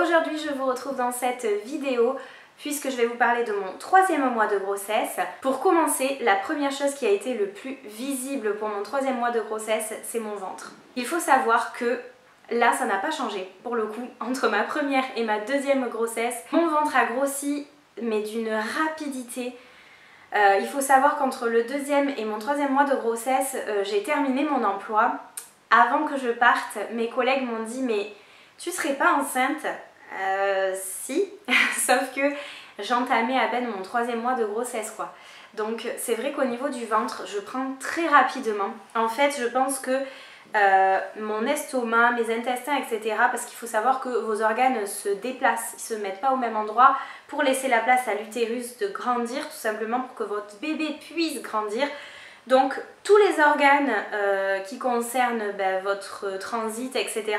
aujourd'hui je vous retrouve dans cette vidéo puisque je vais vous parler de mon troisième mois de grossesse. Pour commencer, la première chose qui a été le plus visible pour mon troisième mois de grossesse, c'est mon ventre. Il faut savoir que là, ça n'a pas changé pour le coup entre ma première et ma deuxième grossesse. Mon ventre a grossi mais d'une rapidité. Euh, il faut savoir qu'entre le deuxième et mon troisième mois de grossesse, euh, j'ai terminé mon emploi. Avant que je parte, mes collègues m'ont dit mais tu serais pas enceinte euh, Si, sauf que j'entamais à peine mon troisième mois de grossesse quoi. Donc c'est vrai qu'au niveau du ventre, je prends très rapidement. En fait, je pense que euh, mon estomac, mes intestins, etc. Parce qu'il faut savoir que vos organes se déplacent, ils se mettent pas au même endroit pour laisser la place à l'utérus de grandir, tout simplement pour que votre bébé puisse grandir. Donc tous les organes euh, qui concernent ben, votre transit, etc.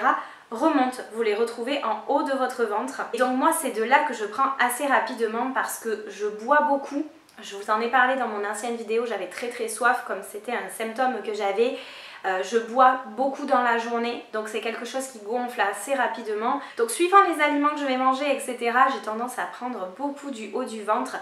remontent, vous les retrouvez en haut de votre ventre. Et donc moi c'est de là que je prends assez rapidement parce que je bois beaucoup. Je vous en ai parlé dans mon ancienne vidéo, j'avais très très soif comme c'était un symptôme que j'avais. Euh, je bois beaucoup dans la journée, donc c'est quelque chose qui gonfle assez rapidement. Donc suivant les aliments que je vais manger, etc., j'ai tendance à prendre beaucoup du haut du ventre.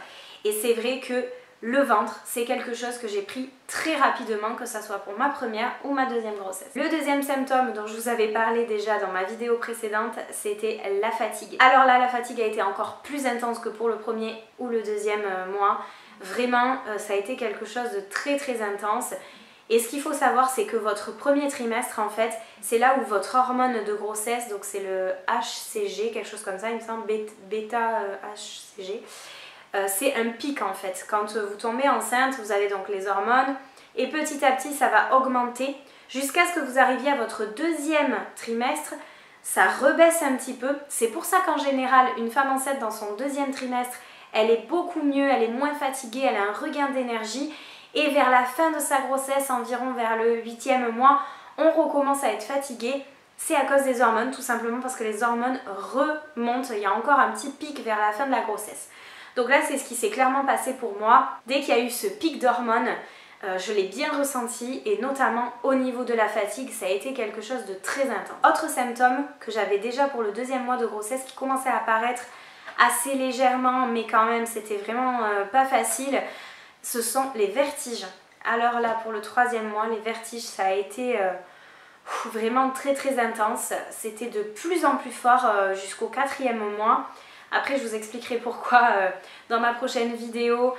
Et c'est vrai que le ventre, c'est quelque chose que j'ai pris très rapidement, que ce soit pour ma première ou ma deuxième grossesse. Le deuxième symptôme dont je vous avais parlé déjà dans ma vidéo précédente, c'était la fatigue. Alors là, la fatigue a été encore plus intense que pour le premier ou le deuxième euh, mois. Vraiment, euh, ça a été quelque chose de très très intense. Et ce qu'il faut savoir, c'est que votre premier trimestre, en fait, c'est là où votre hormone de grossesse, donc c'est le HCG, quelque chose comme ça, il me semble, bêta-HCG, euh, euh, c'est un pic en fait. Quand vous tombez enceinte, vous avez donc les hormones, et petit à petit, ça va augmenter jusqu'à ce que vous arriviez à votre deuxième trimestre. Ça rebaisse un petit peu. C'est pour ça qu'en général, une femme enceinte dans son deuxième trimestre, elle est beaucoup mieux, elle est moins fatiguée, elle a un regain d'énergie et vers la fin de sa grossesse, environ vers le huitième mois, on recommence à être fatigué. C'est à cause des hormones, tout simplement parce que les hormones remontent. Il y a encore un petit pic vers la fin de la grossesse. Donc là, c'est ce qui s'est clairement passé pour moi. Dès qu'il y a eu ce pic d'hormones, euh, je l'ai bien ressenti et notamment au niveau de la fatigue, ça a été quelque chose de très intense. Autre symptôme que j'avais déjà pour le deuxième mois de grossesse qui commençait à apparaître assez légèrement, mais quand même c'était vraiment euh, pas facile, ce sont les vertiges. Alors là, pour le troisième mois, les vertiges, ça a été euh, vraiment très très intense. C'était de plus en plus fort jusqu'au quatrième mois. Après, je vous expliquerai pourquoi euh, dans ma prochaine vidéo.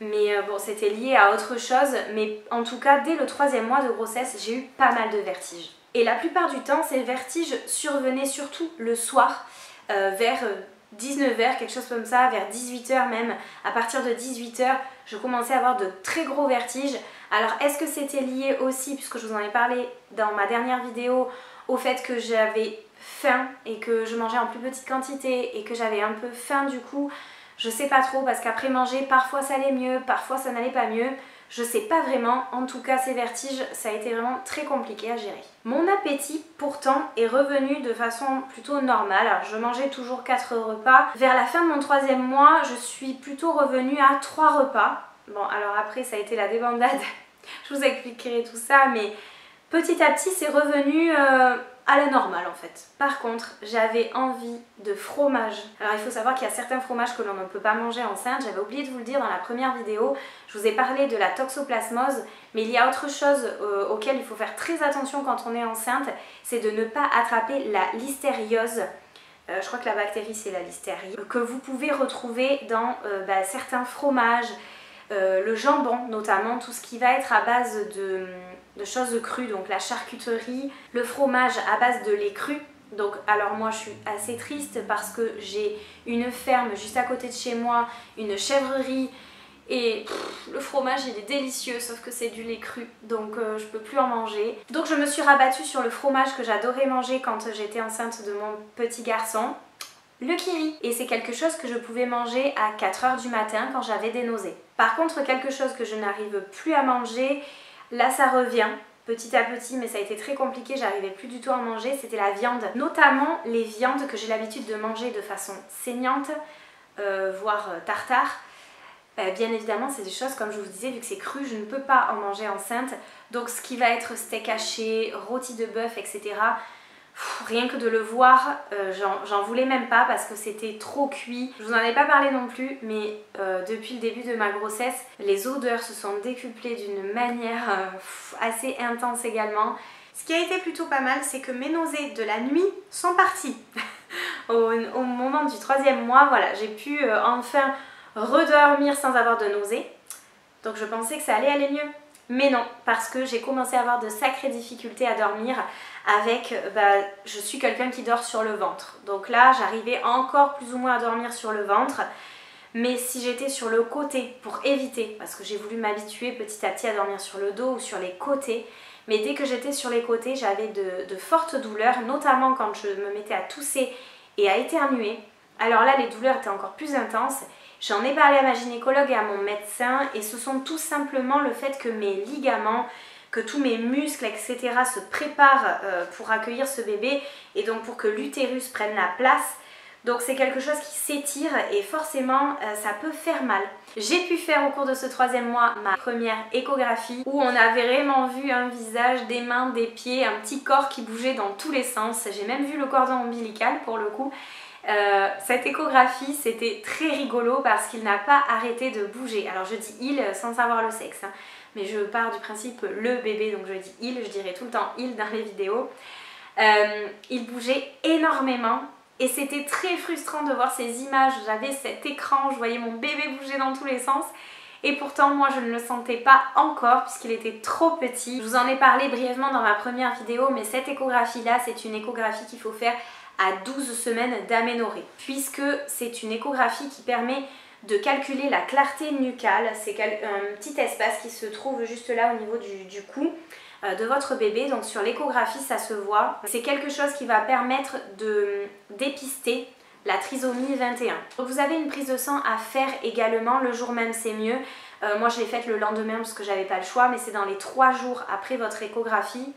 Mais bon, c'était lié à autre chose. Mais en tout cas, dès le troisième mois de grossesse, j'ai eu pas mal de vertiges. Et la plupart du temps, ces vertiges survenaient surtout le soir, vers 19h, quelque chose comme ça, vers 18h même. À partir de 18h, je commençais à avoir de très gros vertiges. Alors est-ce que c'était lié aussi, puisque je vous en ai parlé dans ma dernière vidéo, au fait que j'avais faim et que je mangeais en plus petite quantité et que j'avais un peu faim du coup Je sais pas trop parce qu'après manger, parfois ça allait mieux, parfois ça n'allait pas mieux. Je sais pas vraiment, en tout cas ces vertiges, ça a été vraiment très compliqué à gérer. Mon appétit pourtant est revenu de façon plutôt normale. Alors je mangeais toujours 4 repas. Vers la fin de mon troisième mois, je suis plutôt revenue à 3 repas. Bon alors après ça a été la débandade, je vous expliquerai tout ça, mais petit à petit c'est revenu... Euh, à la normale en fait. Par contre, j'avais envie de fromage. Alors il faut savoir qu'il y a certains fromages que l'on ne peut pas manger enceinte. J'avais oublié de vous le dire dans la première vidéo. Je vous ai parlé de la toxoplasmose, mais il y a autre chose euh, auquel il faut faire très attention quand on est enceinte, c'est de ne pas attraper la listériose. Euh, je crois que la bactérie c'est la listerie, que vous pouvez retrouver dans bah, certains fromages, le jambon notamment, tout ce qui va être à base de choses crues, donc la charcuterie, le fromage à base de lait cru. Donc alors moi je suis assez triste parce que j'ai une ferme juste à côté de chez moi, une chèvrerie et le fromage il est délicieux sauf que c'est du lait cru donc euh, je peux plus en manger. Donc je me suis rabattue sur le fromage que j'adorais manger quand j'étais enceinte de mon petit garçon, le kiri. Et c'est quelque chose que je pouvais manger à 4h du matin quand j'avais des nausées. Par contre quelque chose que je n'arrive plus à manger Là ça revient petit à petit mais ça a été très compliqué, j'arrivais plus du tout à manger, c'était la viande. Notamment les viandes que j'ai l'habitude de manger de façon saignante, euh, voire euh, tartare. Euh, bien évidemment c'est des choses comme je vous disais, vu que c'est cru, je ne peux pas en manger enceinte. Donc ce qui va être steak haché, rôti de bœuf, etc. rien que de le voir, euh, j'en voulais même pas parce que c'était trop cuit. Je vous en ai pas parlé non plus, mais euh, depuis le début de ma grossesse, les odeurs se sont décuplées d'une manière euh, assez intense également. Ce qui a été plutôt pas mal, c'est que mes nausées de la nuit sont parties. au, au, moment du troisième mois, voilà, j'ai pu enfin redormir sans avoir de nausées. Donc je pensais que ça allait aller mieux. Mais non, parce que j'ai commencé à avoir de sacrées difficultés à dormir avec, bah, je suis quelqu'un qui dort sur le ventre. Donc là, j'arrivais encore plus ou moins à dormir sur le ventre. Mais si j'étais sur le côté, pour éviter, parce que j'ai voulu m'habituer petit à petit à dormir sur le dos ou sur les côtés, mais dès que j'étais sur les côtés, j'avais de, fortes douleurs, notamment quand je me mettais à tousser et à éternuer. Alors là, les douleurs étaient encore plus intenses. J'en ai parlé à ma gynécologue et à mon médecin et ce sont tout simplement le fait que mes ligaments que tous mes muscles, etc. se préparent euh, pour accueillir ce bébé et donc pour que l'utérus prenne la place. Donc c'est quelque chose qui s'étire et forcément euh, ça peut faire mal. J'ai pu faire au cours de ce troisième mois ma première échographie où on a vraiment vu un visage, des mains, des pieds, un petit corps qui bougeait dans tous les sens. J'ai même vu le cordon ombilical pour le coup. Euh, cette échographie c'était très rigolo parce qu'il n'a pas arrêté de bouger. Alors je dis il sans savoir le sexe. Hein mais je pars du principe le bébé, donc je dis il, je dirais tout le temps il dans les vidéos. Euh, il bougeait énormément et c'était très frustrant de voir ces images. J'avais cet écran, je voyais mon bébé bouger dans tous les sens. Et pourtant, moi, je ne le sentais pas encore puisqu'il était trop petit. Je vous en ai parlé brièvement dans ma première vidéo, mais cette échographie-là, c'est une échographie qu'il faut faire à 12 semaines d'aménorrhée. Puisque c'est une échographie qui permet de calculer la clarté nucale. C'est un petit espace qui se trouve juste là au niveau du, cou euh, de votre bébé. Donc sur l'échographie, ça se voit. C'est quelque chose qui va permettre de dépister la trisomie 21. Donc vous avez une prise de sang à faire également le jour même, c'est mieux. Euh, moi je l'ai faite le lendemain parce que j'avais pas le choix, mais c'est dans les trois jours après votre échographie.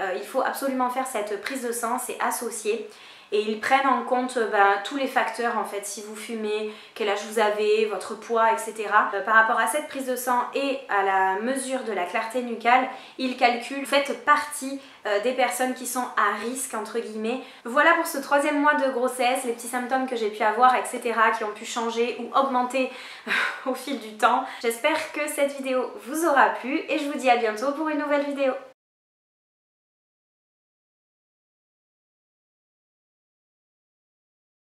Euh, il faut absolument faire cette prise de sang, c'est associé et ils prennent en compte euh, bah, tous les facteurs en fait, si vous fumez, quel âge vous avez, votre poids, etc. Euh, par rapport à cette prise de sang et à la mesure de la clarté nucale, ils calculent, faites partie euh, des personnes qui sont à risque entre guillemets. Voilà pour ce troisième mois de grossesse, les petits symptômes que j'ai pu avoir, etc. qui ont pu changer ou augmenter au fil du temps. J'espère que cette vidéo vous aura plu et je vous dis à bientôt pour une nouvelle vidéo.